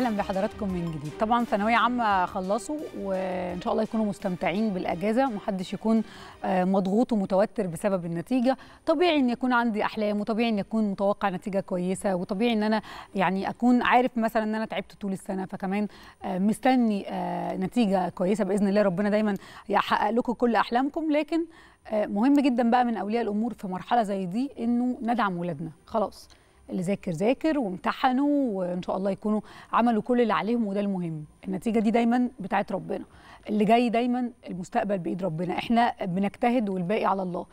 أهلا بحضراتكم من جديد. طبعا ثانوية عامة خلصوا وإن شاء الله يكونوا مستمتعين بالأجازة. ومحدش يكون آه، مضغوط ومتوتر بسبب النتيجة. طبيعي إن يكون عندي أحلام وطبيعي إن يكون متوقع نتيجة كويسة وطبيعي إن أنا يعني أكون عارف مثلا إن أنا تعبت طول السنة فكمان آه، مستني آه، نتيجة كويسة بإذن الله. ربنا دايما يحقق لكم كل أحلامكم. لكن مهم جدا بقى من أولياء الأمور في مرحلة زي دي إنه ندعم ولادنا. خلاص. اللي ذاكر ذاكر وامتحنوا وإن شاء الله يكونوا عملوا كل اللي عليهم وده المهم. النتيجة دي دايما بتاعت ربنا. اللي جاي دايما المستقبل بإيد ربنا. إحنا بنجتهد والباقي على الله.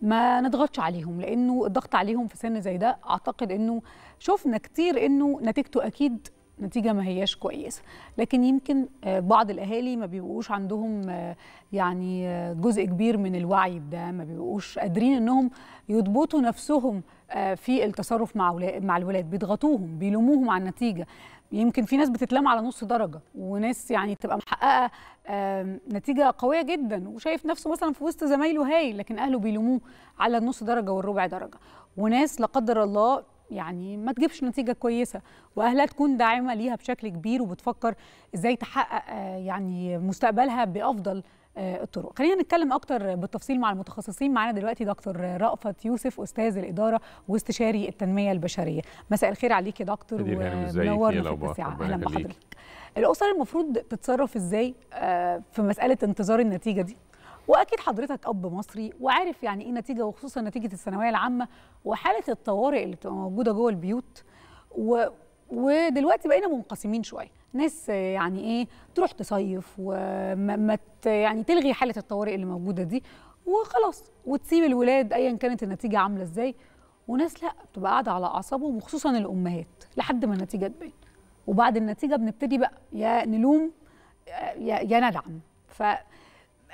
ما نضغطش عليهم لأنه الضغط عليهم في سن زي ده أعتقد إنه شفنا كتير إنه نتيجته أكيد نتيجة ما هياش كويسة. لكن يمكن آه، بعض الأهالي ما بيبقوش عندهم آه، يعني آه، جزء كبير من الوعي بده ما بيبقوش قادرين إنهم يضبطوا نفسهم في التصرف مع مع الولاد. بيضغطوهم بيلوموهم على النتيجة. يمكن في ناس بتتلام على نص درجة وناس يعني تبقى محققة نتيجة قوية جدا وشايف نفسه مثلا في وسط زمايله هايل لكن أهله بيلوموه على النص درجة والربع درجة. وناس لا قدر الله يعني ما تجيبش نتيجة كويسة وأهلها تكون داعمة ليها بشكل كبير وبتفكر إزاي تحقق آه، يعني مستقبلها بأفضل آه، الطرق. خلينا نتكلم أكتر بالتفصيل مع المتخصصين. معانا دلوقتي دكتور رأفت يوسف أستاذ الإدارة واستشاري التنمية البشرية. مساء الخير عليك يا دكتور إيه في ربنا أهلا. بحضرتك. الاسر المفروض تتصرف إزاي آه، في مسألة انتظار النتيجة دي؟ وأكيد حضرتك أب مصري وعارف يعني إيه نتيجة وخصوصا نتيجة الثانوية العامة وحالة الطوارئ اللي بتبقى موجودة جوه البيوت. و ودلوقتي بقينا منقسمين شوية. ناس يعني إيه تروح تصيف وما يعني تلغي حالة الطوارئ اللي موجودة دي وخلاص وتسيب الولاد ايا كانت النتيجة عاملة إزاي. وناس لأ بتبقى قاعدة على أعصابهم وخصوصا الأمهات لحد ما النتيجة تبان وبعد النتيجة بنبتدي بقى يا نلوم يا, يا ندعم.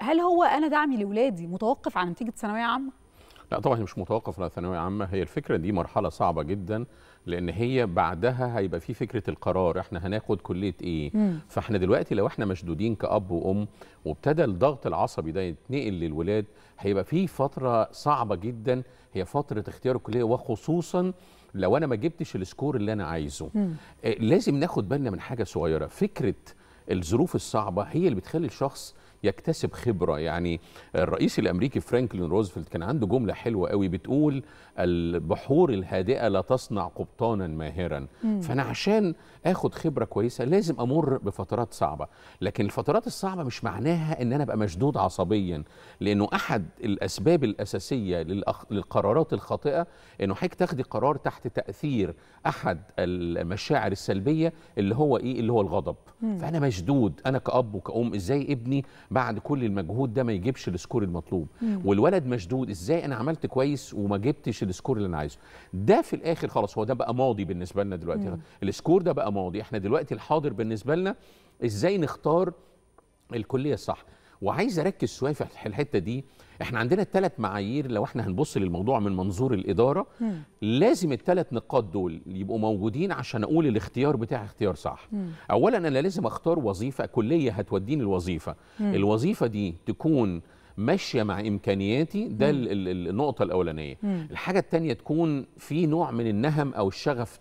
فهل هو أنا دعمي لاولادي متوقف عن نتيجة ثانوية عامة؟ لا طبعا مش متوقف على ثانوية عامة. هي الفكرة دي مرحلة صعبة جدا لأن هي بعدها هيبقى في فكرة القرار إحنا هناخد كلية إيه؟ مم. فإحنا دلوقتي لو إحنا مشدودين كأب وأم وابتدى الضغط العصبي ده يتنقل للولاد هيبقى في فترة صعبة جدا. هي فترة اختيار الكلية وخصوصا لو أنا ما جبتش ال score اللي أنا عايزه. مم. آه، لازم ناخد بالنا من حاجة صغيرة. فكرة الظروف الصعبة هي اللي بتخلي الشخص يكتسب خبرة. يعني الرئيس الأمريكي فرانكلين روزفلت كان عنده جملة حلوة قوي بتقول البحور الهادئة لا تصنع قبطانا ماهرا. مم. فأنا عشان آخد خبرة كويسة لازم أمر بفترات صعبة. لكن الفترات الصعبة مش معناها إن أنا أبقى مشدود عصبيا لأنه أحد الأسباب الأساسية للأخ... للقرارات الخاطئة إنه حضرتك تاخدي قرار تحت تأثير أحد المشاعر السلبية اللي هو إيه؟ اللي هو الغضب. مم. فأنا مشدود. أنا كأب وكأم إزاي ابني بعد كل المجهود ده ما يجيبش ال score المطلوب. مم. والولد مشدود إزاي أنا عملت كويس وما جبتش ال score اللي أنا عايزه؟ ده في الآخر خلاص هو ده بقى ماضي بالنسبة لنا دلوقتي. مم. السكور ده بقى ماضي. إحنا دلوقتي الحاضر بالنسبة لنا إزاي نختار الكلية الصح؟ وعايز أركز شوية في الحتة دي. إحنا عندنا ثلاث معايير لو إحنا هنبص للموضوع من منظور الإدارة مم. لازم الثلاث نقاط دول يبقوا موجودين عشان أقول الاختيار بتاعي اختيار صح مم. اولا أنا لازم أختار وظيفة كلية هتوديني الوظيفة مم. الوظيفة دي تكون ماشية مع إمكانياتي ده مم. ال- ال- النقطة الأولانية مم. الحاجة الثانية تكون في نوع من النهم أو الشغف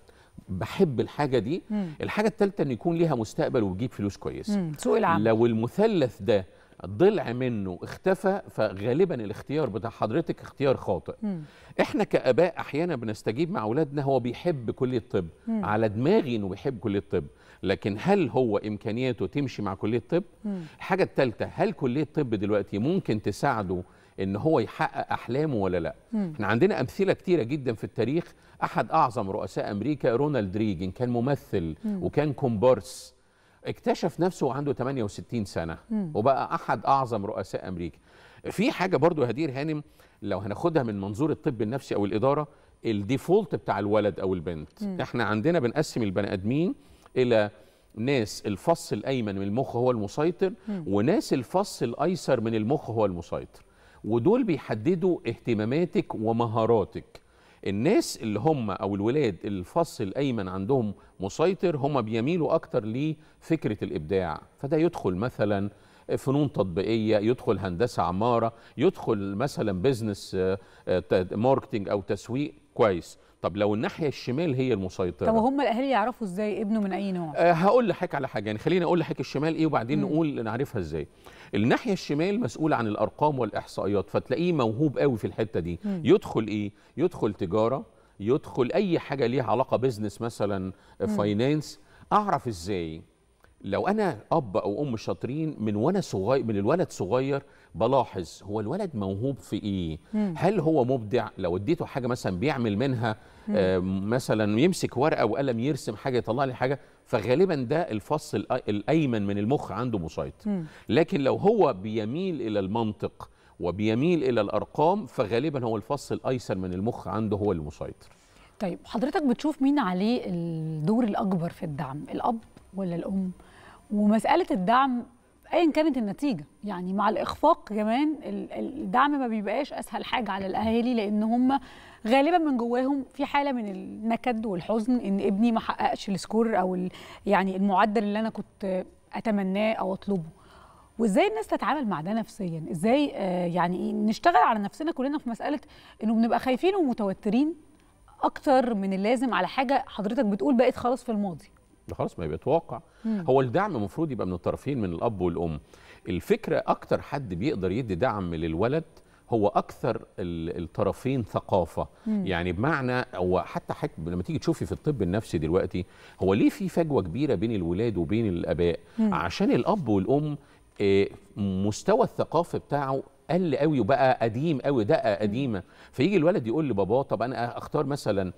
بحب الحاجة دي مم. الحاجة الثالثه إن يكون ليها مستقبل وتجيب فلوس كويس. سوق العمل لو المثلث ده ضلع منه اختفى فغالبا الاختيار بتاع حضرتك اختيار خاطئ مم. إحنا كآباء أحيانا بنستجيب مع أولادنا هو بيحب كليه طب مم. على دماغي إنه بيحب كليه طب لكن هل هو إمكانياته تمشي مع كلية طب مم. الحاجة الثالثه هل كلية طب دلوقتي ممكن تساعده إن هو يحقق أحلامه ولا لأ مم. إحنا عندنا أمثلة كتيرة جدا في التاريخ أحد أعظم رؤساء أمريكا رونالد ريجن كان ممثل مم. وكان كومبارس اكتشف نفسه وعنده 68 سنة مم. وبقى أحد أعظم رؤساء أمريكا في حاجة برضو هدير هانم لو هناخدها من منظور الطب النفسي أو الإدارة ال default بتاع الولد أو البنت مم. إحنا عندنا بنقسم البني آدمين إلى ناس الفص الأيمن من المخ هو المسيطر مم. وناس الفص الأيسر من المخ هو المسيطر ودول بيحددوا اهتماماتك ومهاراتك الناس اللي هم أو الولاد الفص الأيمن عندهم مسيطر هم بيميلوا أكتر لفكرة الإبداع. فده يدخل مثلا فنون تطبيقية يدخل هندسة عمارة يدخل مثلا business marketing أو تسويق. كويس. طب لو الناحية الشمال هي المسيطرة وهم الأهالي يعرفوا إزاي ابنه من أي نوع؟ أه هقول لحضرتك على حاجة. يعني خليني أقول لحضرتك الشمال إيه وبعدين مم. نقول نعرفها إزاي. الناحية الشمال مسؤول عن الأرقام والإحصائيات فتلاقيه موهوب قوي في الحتة دي. مم. يدخل إيه؟ يدخل تجارة يدخل أي حاجة ليها علاقة business مثلا finance أعرف إزاي؟ لو أنا أب أو أم شاطرين من وأنا صغير من الولد صغير بلاحظ هو الولد موهوب في إيه؟ مم. هل هو مبدع؟ لو اديته حاجة مثلا بيعمل منها آه مثلا يمسك ورقة وقلم يرسم حاجة يطلع لي حاجة فغالبا ده الفص الأيمن من المخ عنده مسيطر. لكن لو هو بيميل إلى المنطق وبيميل إلى الأرقام فغالبا هو الفص الأيسر من المخ عنده هو المسيطر. طيب حضرتك بتشوف مين عليه الدور الأكبر في الدعم الأب ولا الأم؟ ومسألة الدعم ايا كانت النتيجة. يعني مع الإخفاق كمان ال- الدعم ما بيبقاش أسهل حاجة على الأهالي لأن هم غالبا من جواهم في حالة من النكد والحزن إن ابني ما حققش السكور أو يعني المعدل اللي أنا كنت أتمناه أو أطلبه. وإزاي الناس تتعامل مع ده نفسيا؟ إزاي آه يعني نشتغل على نفسنا كلنا في مسألة إنه بنبقى خايفين ومتوترين أكتر من اللازم على حاجة حضرتك بتقول بقت خلاص في الماضي. ده خلاص ما يتوقع مم. هو الدعم المفروض يبقى من الطرفين من الأب والأم الفكرة أكتر حد بيقدر يدي دعم للولد هو أكثر ال- الطرفين ثقافة مم. يعني بمعنى هو حتى حك... لما تيجي تشوفي في الطب النفسي دلوقتي هو ليه في فجوة كبيرة بين الولاد وبين الآباء مم. عشان الأب والأم آه، مستوى الثقافة بتاعه قل قوي وبقى قديم قوي دقة قديمة فيجي الولد يقول لباباه طب أنا أختار مثلا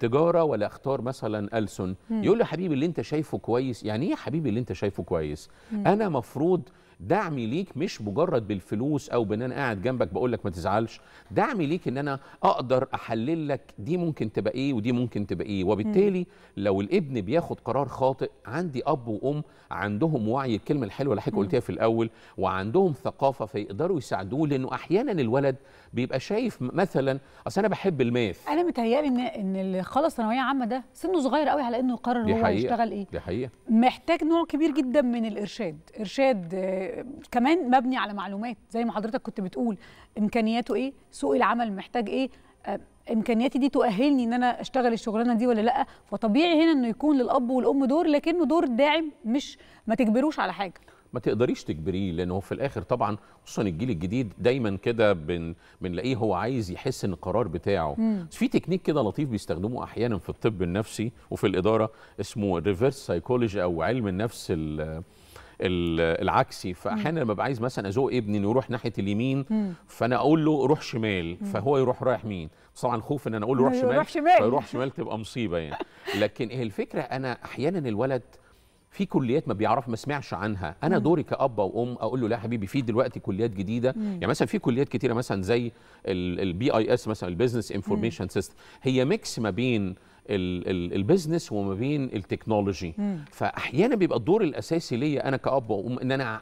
تجارة ولا اختار مثلا ألسن مم. يقول له حبيبي اللي انت شايفه كويس يعني إيه حبيبي اللي انت شايفه كويس مم. أنا مفروض دعمي ليك مش مجرد بالفلوس أو بإن أنا قاعد جنبك بقول لك ما تزعلش دعمي ليك إن أنا أقدر أحلل لك دي ممكن تبقى إيه ودي ممكن تبقى إيه وبالتالي لو الابن بياخد قرار خاطئ عندي أب وأم عندهم وعي الكلمة الحلوة اللي حضرتك. قلتيها في الأول وعندهم ثقافة فيقدروا يساعدوه لأنه أحيانا الولد بيبقى شايف مثلا أصل أنا بحب الماث. أنا متهيألي إن إن اللي خلص ثانويه عامة ده سنه صغير قوي على إنه يقرر هو. يشتغل إيه. دي حقيقة. محتاج نوع كبير جدا من الإرشاد. إرشاد آه، كمان مبني على معلومات زي ما حضرتك كنت بتقول. إمكانياته إيه؟ سوق العمل محتاج إيه؟ آه، إمكانياتي دي تؤهلني إن أنا أشتغل الشغلانة دي ولا لأ؟ فطبيعي هنا إنه يكون للأب والأم دور لكنه دور داعم مش ما تجبروش على حاجة. ما تقدريش تجبريه لأنه في الآخر طبعا خصوصا الجيل الجديد دايما كده بن بنلاقيه هو عايز يحس إن القرار بتاعه مم. في تكنيك كده لطيف بيستخدموه أحيانا في الطب النفسي وفي الإدارة اسمه reverse psychology أو علم النفس ال ال- العكسي فاحيانا لما عايز مثلا ازوق ابني إنه يروح ناحية اليمين مم. فأنا أقول له روح شمال فهو يروح رايح يمين بس طبعا خوف إن أنا أقول له روح شمال يروح شمال. فيروح شمال تبقى مصيبة يعني لكن هي الفكرة أنا أحيانا الولد في كليات ما بيعرف ما سمعش عنها أنا مم. دوري كأب أو ام أقول له لا يا حبيبي في دلوقتي كليات جديدة مم. يعني مثلا في كليات كتيرة مثلا زي ال BIS مثلا ال business information system هي mix ما بين ال- ال- business وما بين ال technology. فاحيانا بيبقى الدور الأساسي ليا أنا كأب وأم إن أنا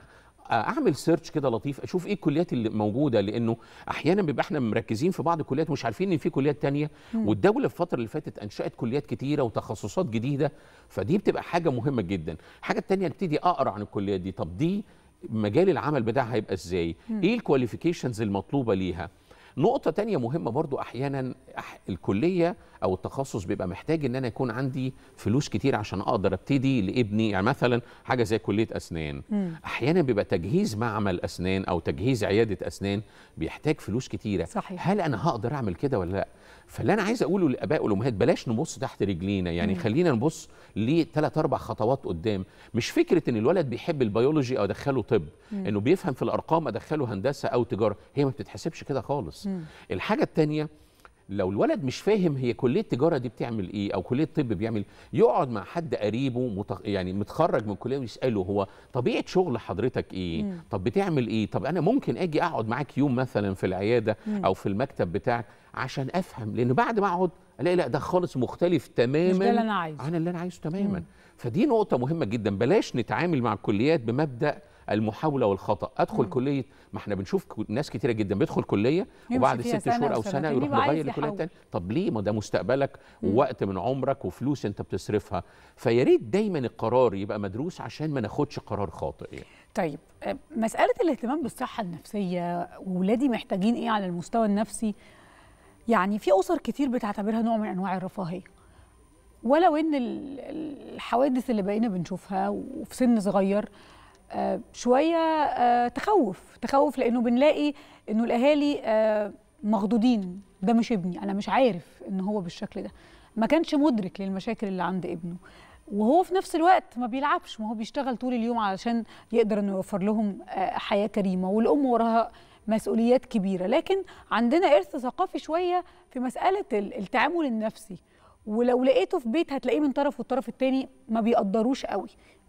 اعمل search كده لطيف أشوف إيه الكليات اللي موجودة لأنه أحيانا بيبقى إحنا مركزين في بعض الكليات مش عارفين ان في كليات تانية. مم. والدولة في الفترة اللي فاتت انشأت كليات كتيرة وتخصصات جديدة فدي بتبقى حاجة مهمة جدا. الحاجة التانية ابتدي أقرأ عن الكليات دي. طب دي مجال العمل بتاعها هيبقى إزاي؟ مم. إيه ال qualifications المطلوبة ليها؟ نقطة تانية مهمة برضو أحيانا الكلية أو التخصص بيبقى محتاج إن أنا يكون عندي فلوس كتير عشان أقدر أبتدي لابني يعني مثلا حاجة زي كلية أسنان مم. أحيانا بيبقى تجهيز معمل أسنان أو تجهيز عيادة أسنان بيحتاج فلوس كتيرة صحيح. هل أنا هقدر أعمل كده ولا لأ فاللي أنا عايز أقوله للآباء والأمهات بلاش نبص تحت رجلينا يعني مم. خلينا نبص لثلاث أربع خطوات قدام مش فكرة إن الولد بيحب البيولوجي أو أدخله طب مم. إنه بيفهم في الأرقام أدخله هندسة أو تجارة هي ما بتتحسبش كده خالص مم. الحاجة التانية لو الولد مش فاهم هي كلية تجارة دي بتعمل إيه أو كلية طب بيعمل يقعد مع حد قريبه متخ... يعني متخرج من الكلية ويسأله هو طبيعة شغل حضرتك إيه مم. طب بتعمل إيه طب أنا ممكن آجي أقعد معاك يوم مثلا في العيادة مم. أو في المكتب بتاعك عشان أفهم لأن بعد ما أقعد ألاقي لأ ده خالص مختلف تماما مش ده اللي أنا عايزه. عن اللي أنا عايزه تماما مم. فدي نقطة مهمة جدا بلاش نتعامل مع الكليات بمبدأ المحاولة والخطأ أدخل مم. كلية ما إحنا بنشوف ناس كتيرة جدا بيدخل يمشي وبعد ست شهور أو وسنتين سنة يروح مغير لكلية يحول. تانية طب ليه ما ده مستقبلك. ووقت من عمرك وفلوس أنت بتصرفها فيا ريت دايما القرار يبقى مدروس عشان ما ناخدش قرار خاطئ يعني. طيب آه، مسألة الاهتمام بالصحة النفسية وولادي محتاجين إيه على المستوى النفسي يعني في أسر كتير بتعتبرها نوع من أنواع الرفاهية ولو إن ال- ال- الحوادث اللي بقينا بنشوفها وفي سن صغير شوية آه، تخوف تخوف لأنه بنلاقي إنه الأهالي آه، مخضوضين. ده مش ابني أنا مش عارف ان هو بالشكل ده. ما كانش مدرك للمشاكل اللي عند ابنه. وهو في نفس الوقت ما بيلعبش ما هو بيشتغل طول اليوم علشان يقدر إنه يوفر لهم آه، حياة كريمة والأم وراها مسؤوليات كبيرة. لكن عندنا إرث ثقافي شوية في مسألة ال- التعامل النفسي. ولو لقيته في بيت هتلاقيه من طرف والطرف التاني ما بيقدروش قوي.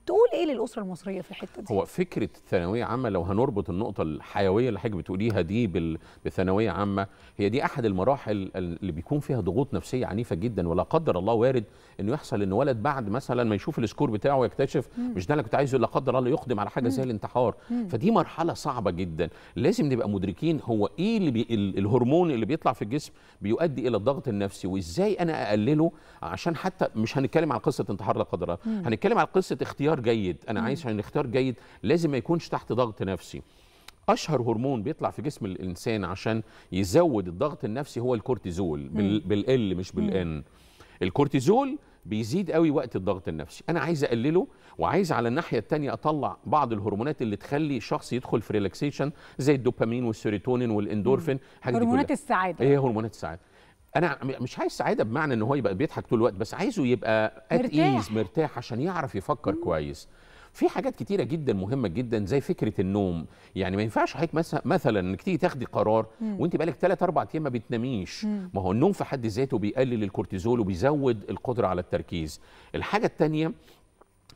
تقول إيه للأسرة المصرية في الحتة دي؟ هو فكرة ثانوية عامة لو هنربط النقطة الحيوية اللي حضرتك بتقوليها دي بثانوية عامة هي دي أحد المراحل اللي بيكون فيها ضغوط نفسية عنيفة جدا ولا قدر الله وارد إنه يحصل إن ولد بعد مثلا ما يشوف ال score بتاعه يكتشف مش ده اللي كنت عايزه لا قدر الله يقدم على حاجة زي الانتحار. فدي مرحلة صعبة جدا. لازم نبقى مدركين هو إيه اللي بي ال- الهرمون اللي بيطلع في الجسم بيؤدي إلى الضغط النفسي وإزاي أنا أقلله؟ عشان حتى مش هنتكلم على قصة انتحار لا قدر الله هنتكلم على قصة اختيار جيد. أنا عايز عشان اختيار جيد لازم ما يكونش تحت ضغط نفسي. أشهر هرمون بيطلع في جسم الإنسان عشان يزود الضغط النفسي هو الكورتيزول بال- بالإل مش بالإن. الكورتيزول بيزيد قوي وقت الضغط النفسي. أنا عايز أقلله وعايز على الناحية الثانية أطلع بعض الهرمونات اللي تخلي شخص يدخل في relaxation زي الدوبامين والسيروتونين والإندورفين هرمونات. السعادة. إيه هرمونات السعادة؟ أنا مش عايز سعادة بمعنى إن هو يبقى بيضحك طول الوقت بس عايزه يبقى at مرتاح. ease مرتاح عشان يعرف يفكر كويس. في حاجات كتيرة جدا مهمة جدا زي فكرة النوم. يعني ما ينفعش حضرتك مثلا مثلا إنك تيجي تاخدي قرار وأنت بقالك 3 4 أيام ما بتناميش. ما هو النوم في حد ذاته بيقلل الكورتيزول وبيزود القدرة على التركيز. الحاجة الثانية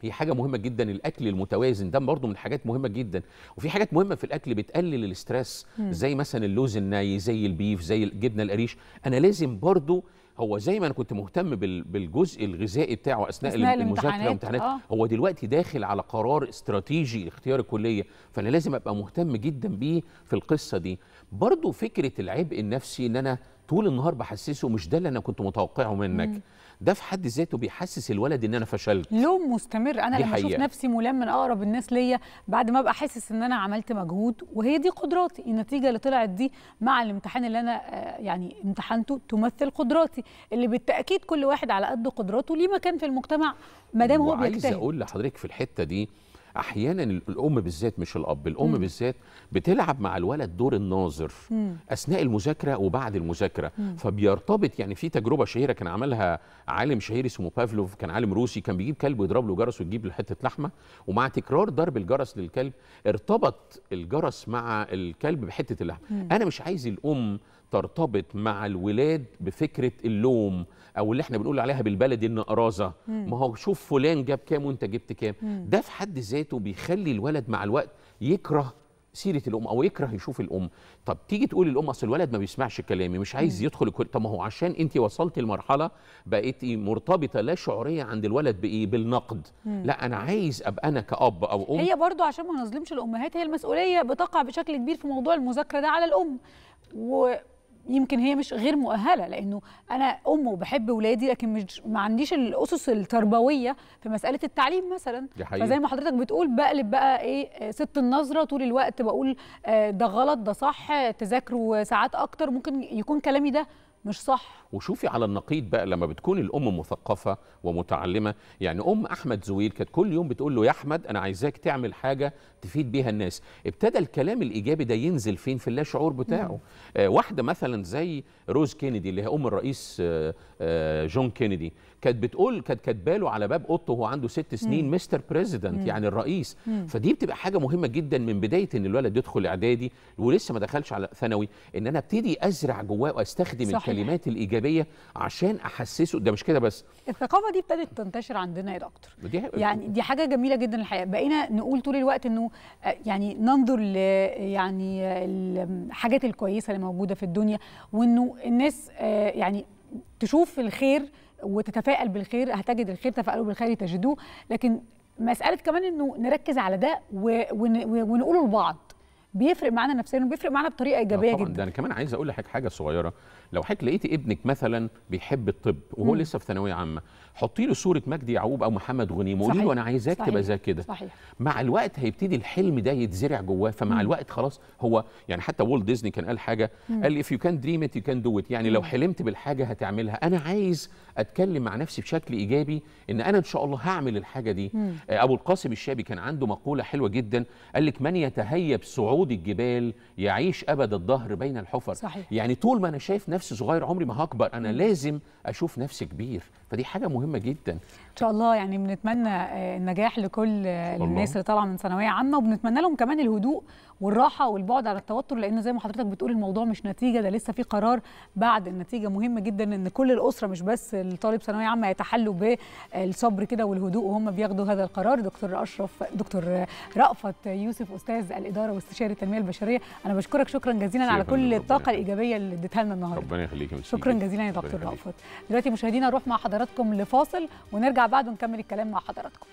هي حاجة مهمة جدا الأكل المتوازن ده برضه من الحاجات مهمة جدا. وفي حاجات مهمة في الأكل بتقلل ال stress زي مثلا اللوز الني زي ال beef زي الجبنة القريش. أنا لازم برضه هو زي ما أنا كنت مهتم بال- بالجزء الغذائي بتاعه أثناء, أثناء المذاكرة الامتحانات، والامتحانات آه. هو دلوقتي داخل على قرار استراتيجي لاختيار الكلية. فأنا لازم أبقى مهتم جدا بيه في القصة دي. برضو فكرة العبء النفسي إن أنا طول النهار بحسسه مش ده اللي أنا كنت متوقعه منك. ده في حد ذاته بيحسس الولد إن أنا فشلت. لوم مستمر. أنا لما أشوف. نفسي ملام من أقرب الناس ليا بعد ما أبقى حاسس إن أنا عملت مجهود وهي دي قدراتي. النتيجة اللي طلعت دي مع الامتحان اللي أنا آه، يعني امتحنته تمثل قدراتي اللي بالتأكيد كل واحد على قد قدراته ليه مكان في المجتمع ما دام هو وعايز بيجتهد. أقول لحضرتك في الحتة دي أحيانا الأم بالذات مش الأب الأم بالذات بتلعب مع الولد دور الناظر أثناء المذاكرة وبعد المذاكرة. فبيرتبط يعني في تجربة شهيرة كان عملها عالم شهير اسمه بافلوف كان عالم روسي كان بيجيب كلب ويضرب له جرس ويجيب له حتة لحمة. ومع تكرار ضرب الجرس للكلب ارتبط الجرس مع الكلب بحتة اللحمة. أنا مش عايز الأم ترتبط مع الولاد بفكرة اللوم أو اللي إحنا بنقول عليها بالبلدي النقرازه ما هو شوف فلان جاب كام وأنت جبت كام. ده في حد ذاته بيخلي الولد مع الوقت يكره سيرة الأم أو يكره يشوف الأم. طب تيجي تقول الام أصل الولد ما بيسمعش كلامي مش عايز يدخل الكل. طب ما هو عشان أنت وصلتي لمرحلة بقيتي مرتبطة لا شعورية عند الولد بإيه؟ بالنقد. لا أنا عايز أبقى أنا كأب أو أم. هي برضو عشان ما نظلمش الأمهات هي المسؤولية بتقع بشكل كبير في موضوع المذاكرة ده على الأم. ويمكن هي مش غير مؤهلة لأنه أنا ام وبحب ولادي لكن مش ما عنديش الأسس التربوية في مسألة التعليم مثلا دي حقيقة. فزي ما حضرتك بتقول بقلب بقى إيه ست النظرة طول الوقت بقول آه، ده غلط ده صح تذاكروا ساعات أكتر ممكن يكون كلامي ده مش صح. وشوفي على النقيض بقى لما بتكون الأم مثقفة ومتعلمة. يعني أم أحمد زويل كانت كل يوم بتقول له يا أحمد أنا عايزاك تعمل حاجة تفيد بيها الناس. ابتدى الكلام الإيجابي ده ينزل فين؟ في اللاشعور بتاعه. آه واحدة مثلا زي روز كينيدي اللي هي أم الرئيس آه آه جون كينيدي كانت بتقول كانت كاتبه له على باب أوضته وهو عنده ست سنين Mister President يعني الرئيس. فدي بتبقى حاجة مهمة جدا من بداية إن الولد يدخل إعدادي ولسه ما دخلش على ثانوي إن أنا أبتدي أزرع جواه وأستخدم صحيح. الكلمات الإيجابية عشان أحسسه ده مش كده بس. الثقافة دي ابتدت تنتشر عندنا يا دكتور. دي يعني دي حاجة جميلة جدا الحقيقة. بقينا نقول طول الوقت إنه آه، يعني ننظر ل يعني آه، الحاجات الكويسة اللي موجودة في الدنيا وإنه الناس آه، يعني تشوف الخير وتتفائل بالخير هتجد الخير تفائلوا بالخير تجدوه. لكن مسألة كمان إنه نركز على ده ونقوله لبعض. بيفرق معانا نفسيا وبيفرق معانا بطريقة إيجابية طبعا جدا ده أنا كمان عايز أقول لحضرتك حاجة صغيرة لو حضرتك لقيتي ابنك مثلا بيحب الطب وهو مم. لسه في ثانوية عامة حطي له صورة مجدي يعقوب أو محمد غنيم وقولي. له أنا عايزاك. تبقى زي كده مع الوقت هيبتدي الحلم ده يتزرع جواه فمع مم. الوقت خلاص هو يعني حتى والت ديزني كان قال حاجة مم. قال if you can dream it you can do it يعني لو مم. حلمت بالحاجة هتعملها أنا عايز أتكلم مع نفسي بشكل إيجابي إن أنا إن شاء الله هعمل الحاجة دي مم. أبو القاسم الشابي كان عنده مقولة حلوة جدا قال لك من يتهيب صعود الجبال يعيش أبد الدهر بين الحفر. صحيح. يعني طول ما أنا شايف نفسي صغير عمري ما هكبر أنا لازم أشوف نفسي كبير. فدي حاجة مهمة جدا. إن شاء الله يعني بنتمنى آه، النجاح لكل آه،. الناس اللي طالعة من ثانوية عامة وبنتمنى لهم كمان الهدوء والراحة والبعد عن التوتر لأن زي ما حضرتك بتقول الموضوع مش نتيجة ده لسه في قرار بعد النتيجة مهم جدا إن كل الأسرة مش بس الطالب ثانوية عامة يتحلوا بالصبر كده والهدوء وهم بياخدوا هذا القرار دكتور أشرف دكتور رأفت يوسف أستاذ الإدارة واستشاري التنمية البشرية أنا بشكرك شكرا جزيلا على كل الطاقة. الإيجابية اللي اديتها لنا النهارده ربنا يخليك شكرا. جزيلا يا دكتور. رأفت دلوقتي مشاهدينا نروح مع حضراتكم لفاصل بعد ونكمل الكلام مع حضراتكم.